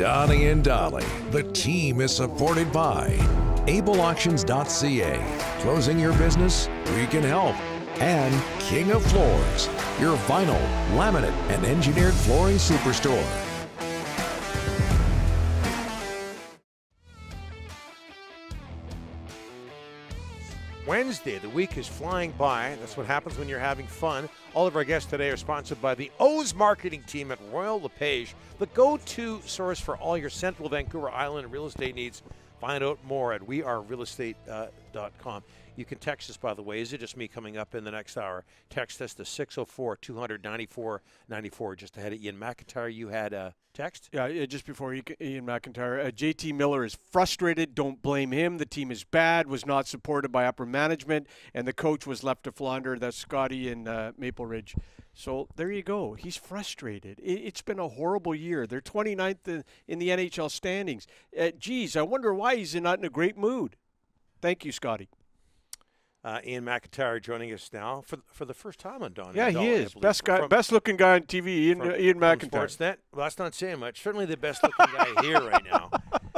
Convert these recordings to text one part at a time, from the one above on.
Donnie and Dhali. The team is supported by AbleAuctions.ca. Closing your business? We can help. And King of Floors, your vinyl, laminate, and engineered flooring superstore. Wednesday. The week is flying by. That's what happens when you're having fun. All of our guests today are sponsored by the O's marketing team at Royal LePage, the go to source for all your central Vancouver Island real estate needs. Find out more at wearerealestate.com. Uh, .Com you can text us, by the way. Is it just me coming up in the next hour? Text us to 604 294 94. Just ahead of Iain MacIntyre, you had a text? Yeah, just before Iain MacIntyre. Uh, JT Miller is frustrated. Don't blame him. The team is bad, was not supported by upper management, and the coach was left to flounder. That's Scotty in uh, Maple Ridge. So there you go. He's frustrated. It, has been a horrible year. They're 29th in, in the NHL standings. Uh, geez, I wonder why he's not in a great mood. Thank you, Scotty. Uh, Iain MacIntyre joining us now for for the first time on Don. Yeah, he is best guy, from, best looking guy on TV. Ian, from, Iain MacIntyre. Sportsnet. Well, that's not saying much. Certainly the best looking guy here right now.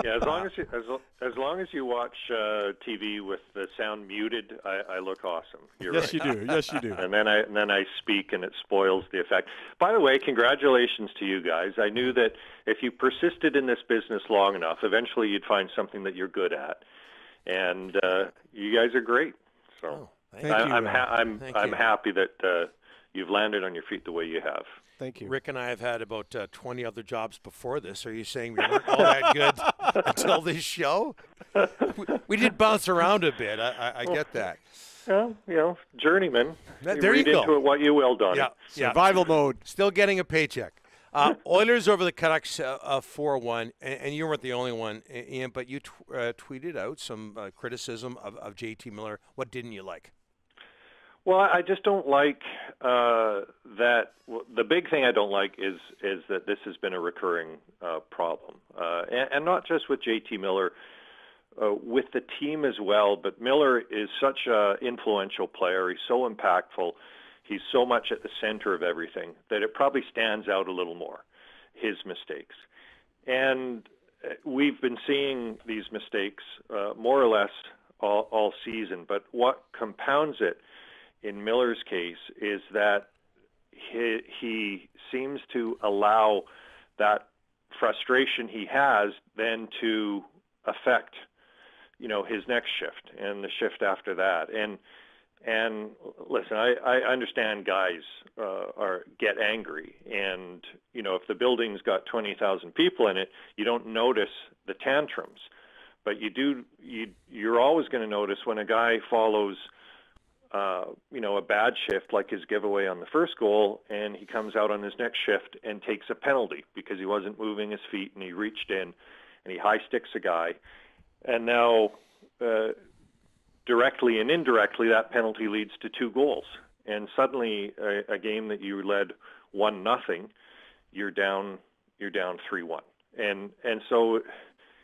Yeah, as long as you, as, as long as you watch uh, TV with the sound muted, I, I look awesome. You're yes, right. you do. Yes, you do. and then I and then I speak, and it spoils the effect. By the way, congratulations to you guys. I knew that if you persisted in this business long enough, eventually you'd find something that you're good at, and uh, you guys are great. So oh, I, am ha- I'm I'm happy that uh, you've landed on your feet the way you have. Thank you. Rick and I have had about uh, 20 other jobs before this. Are you saying we weren't all that good until this show? We, we, did bounce around a bit. I, I, I get that. Well, you know, journeyman. That, you there read you go. into it what you will, Donnie. Yeah, Survival yeah. mode. Still getting a paycheck. Uh, Oilers over the Canucks uh, 4 1, and, and, you weren't the only one, Ian, but you uh, tweeted out some uh, criticism of, of JT Miller. What didn't you like? Well, I just don't like uh, that. The big thing I don't like is is that this has been a recurring uh, problem, uh, and, and not just with JT Miller, uh, with the team as well. But Miller is such an influential player. He's so impactful. He's so much at the center of everything that it probably stands out a little more, his mistakes. And uh, we've been seeing these mistakes uh, more or less all, all season. But what compounds it in Miller's case is that he, he seems to allow that frustration he has then to affect you know his next shift and the shift after that and and listen i i understand guys uh, are get angry. And you know if the building's got 20,000 people in it you don't notice the tantrums. But you do you you're always going to notice when a guy follows uh, you know, a bad shift like his giveaway on the first goal, and he comes out on his next shift and takes a penalty because he wasn't moving his feet and he reached in and he high sticks a guy, and now uh, directly and indirectly that penalty leads to two goals, and suddenly a, a game that you led one nothing, you're down you're down three one, and and so,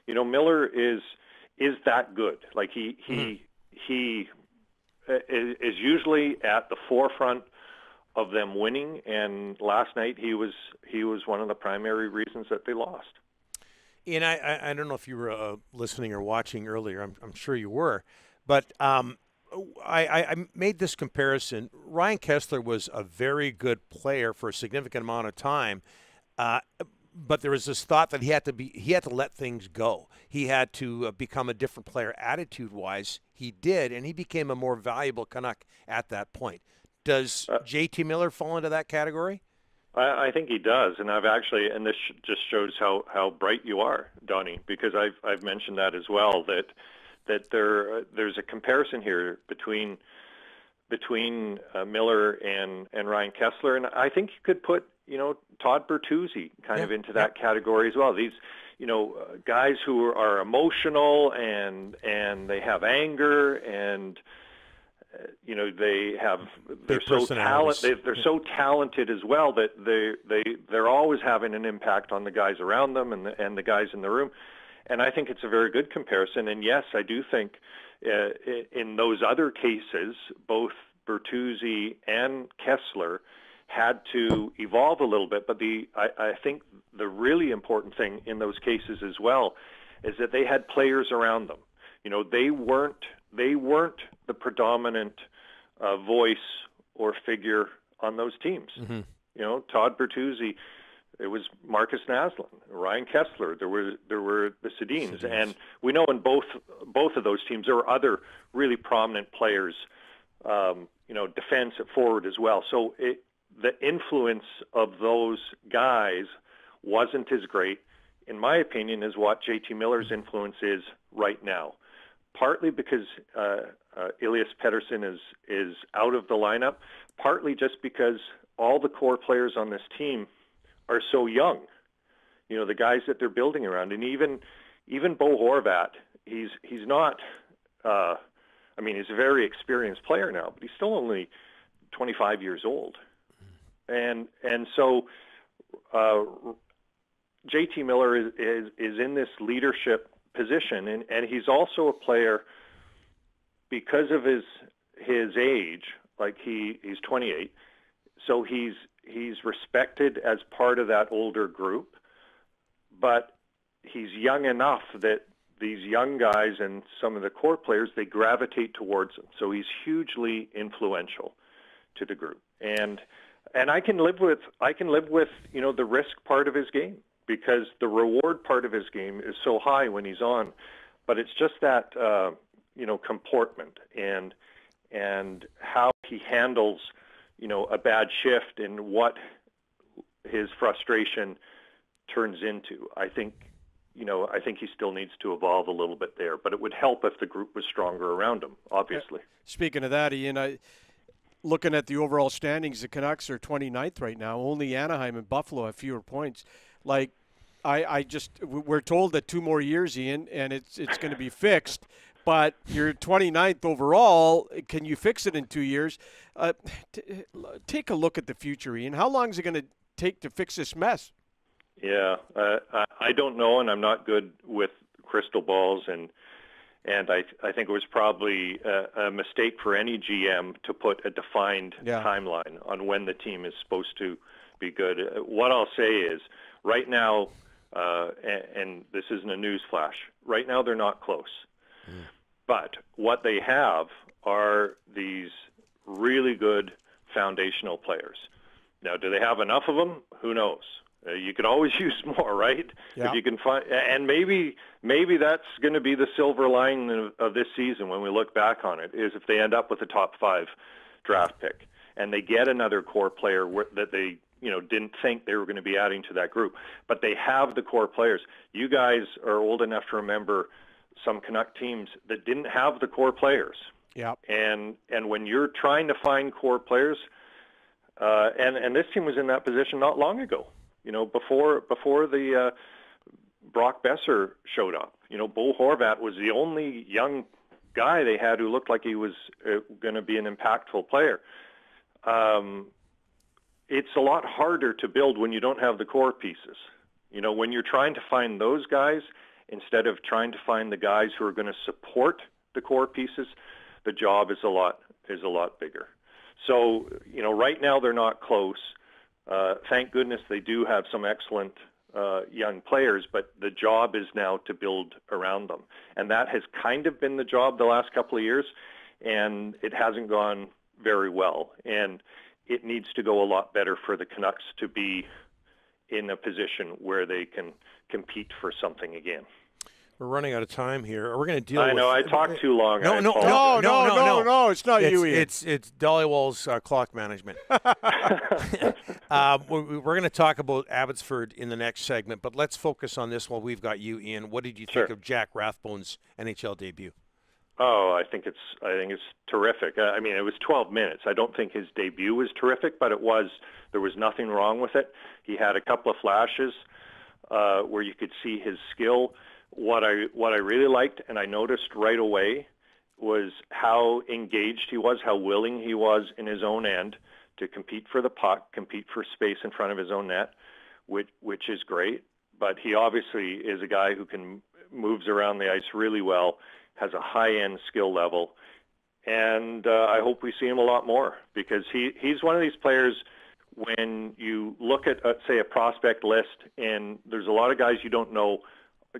you know, Miller is is that good? Like he he mm-hmm. he is usually at the forefront of them winning. And last night he was he was one of the primary reasons that they lost. And I I don't know if you were uh, listening or watching earlier. I'm I'm sure you were, but um, I, I made this comparison. Ryan Kesler was a very good player for a significant amount of time. Uh, but there was this thought that he had to be he had to let things go. He had to uh, become a different player attitude wise. He did, and he became a more valuable Canuck at that point. Does uh, JT Miller fall into that category? I, I think he does, and I've actually, and this just shows how how bright you are, Donnie, because I've I've mentioned that as well that that there uh, there's a comparison here between between uh, Miller and and Ryan Kesler, and I think you could put you know Todd Bertuzzi kind yeah, of into that yeah. category as well. These you know uh, guys who are emotional and and they have anger and uh, you know they have they're so talented they're so talented as well that they they they're always having an impact on the guys around them and the, and the guys in the room and I think it's a very good comparison and yes I do think uh, in those other cases both Bertuzzi and Kesler had to evolve a little bit. But the I, I think the really important thing in those cases as well is that they had players around them. You know, they weren't they weren't the predominant uh, voice or figure on those teams. Mm-hmm. You know, Todd Bertuzzi, it was Markus Naslund, Ryan Kesler. There were there were the Sedins, and we know in both both of those teams there were other really prominent players. Um, you know, defense at forward as well. So it, the influence of those guys wasn't as great, in my opinion, as what JT Miller's influence is right now. Partly because uh, uh, Elias Pettersson is is out of the lineup, partly just because all the core players on this team are so young. You know, the guys that they're building around, and even even Bo Horvat, he's he's not. Uh, I mean, he's a very experienced player now, but he's still only 25 years old, and and so uh, JT Miller is, is is in this leadership position, and and he's also a player because of his his age. Like he he's 28, so he's he's respected as part of that older group, but he's young enough that these young guys and some of the core players they gravitate towards him. So he's hugely influential to the group. And and I can live with I can live with, you know, the risk part of his game because the reward part of his game is so high when he's on. But it's just that uh, you know, comportment and and how he handles you know, a bad shift and what his frustration turns into. I think, you know, I think he still needs to evolve a little bit there, but it would help if the group was stronger around him, obviously. Uh, speaking of that, Ian, I looking at the overall standings, the Canucks are 29th right now. Only Anaheim and Buffalo have fewer points. Like I, I just we're told that two more years, Ian, and it's it's going to be fixed but you're 29th overall. Can you fix it in two years? Uh, t- take a look at the future, Ian. How long is it going to take to fix this mess? Yeah, uh, I don't know, and I'm not good with crystal balls, and and I I think it was probably a, a mistake for any GM to put a defined yeah. timeline on when the team is supposed to be good. Uh, what I'll say is, right now, uh, and, and this isn't a news flash. Right now, they're not close. Mm. But what they have are these really good foundational players. Now, do they have enough of them? Who knows? Uh, you could always use more, right? Yeah. If you can find, and maybe maybe that's going to be the silver lining of, of this season when we look back on it is if they end up with a top five draft pick and they get another core player that they you know didn't think they were going to be adding to that group, but they have the core players. You guys are old enough to remember some Canuck teams that didn't have the core players. Yeah. And and when you're trying to find core players, uh, and and this team was in that position not long ago. You know, before before the uh, Brock Boeser showed up. You know, Bo Horvat was the only young guy they had who looked like he was uh, going to be an impactful player. Um, it's a lot harder to build when you don't have the core pieces. You know, when you're trying to find those guys, instead of trying to find the guys who are going to support the core pieces, the job is a lot is a lot bigger. So you know, right now they're not close. Uh, thank goodness they do have some excellent uh, young players, but the job is now to build around them, and that has kind of been the job the last couple of years, and it hasn't gone very well, and it needs to go a lot better for the Canucks to be in a position where they can compete for something again. We're running out of time here. We're going to deal. I with, know I talked too long. No, no, no, no, no, no, no, no, It's not it's, you. Ian. It's it's Dhaliwal's uh, clock management. uh, we're, we're going to talk about Abbotsford in the next segment, but let's focus on this while we've got you, Ian. What did you sure. think of Jack Rathbone's NHL debut? Oh, I think it's I think it's terrific. I mean, it was 12 minutes. I don't think his debut was terrific, but it was. There was nothing wrong with it. He had a couple of flashes uh, where you could see his skill. What I what I really liked and I noticed right away was how engaged he was, how willing he was in his own end to compete for the puck, compete for space in front of his own net, which which is great. But he obviously is a guy who can moves around the ice really well, has a high end skill level, and uh, I hope we see him a lot more because he he's one of these players when you look at, uh, say, a prospect list, and there's a lot of guys you don't know,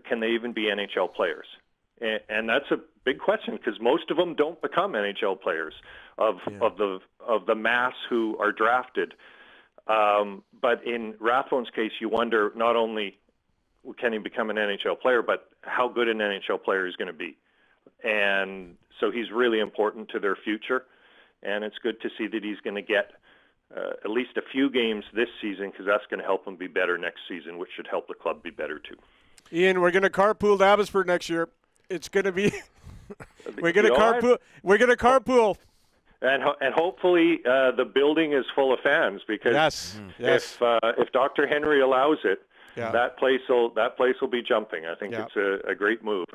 can they even be NHL players? And, and that's a big question because most of them don't become NHL players of Yeah. of the of the mass who are drafted. Um, but in Rathbone's case, you wonder not only can he become an NHL player, but how good an NHL player is going to be. And so he's really important to their future. And it's good to see that he's going to get uh, at least a few games this season because that's going to help him be better next season, which should help the club be better too. Ian, we're going to carpool to Abbotsford next year. It's going to be. we're going to You know what? carpool. We're going to carpool. And ho- and hopefully uh, the building is full of fans because Yes. Yes. if uh, if Dr. Henry allows it, Yeah. that place will that place will be jumping. I think Yeah. it's a, a great move.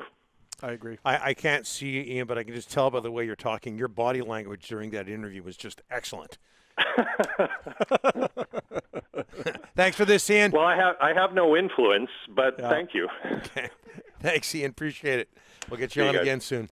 I agree. I, I can't see you, Ian, but I can just tell by the way you're talking. Your body language during that interview was just excellent. Thanks for this, Ian. Well, I have I have no influence, but Yeah. thank you. Okay. Thanks, Ian. Appreciate it. We'll get you See you on guys. again soon.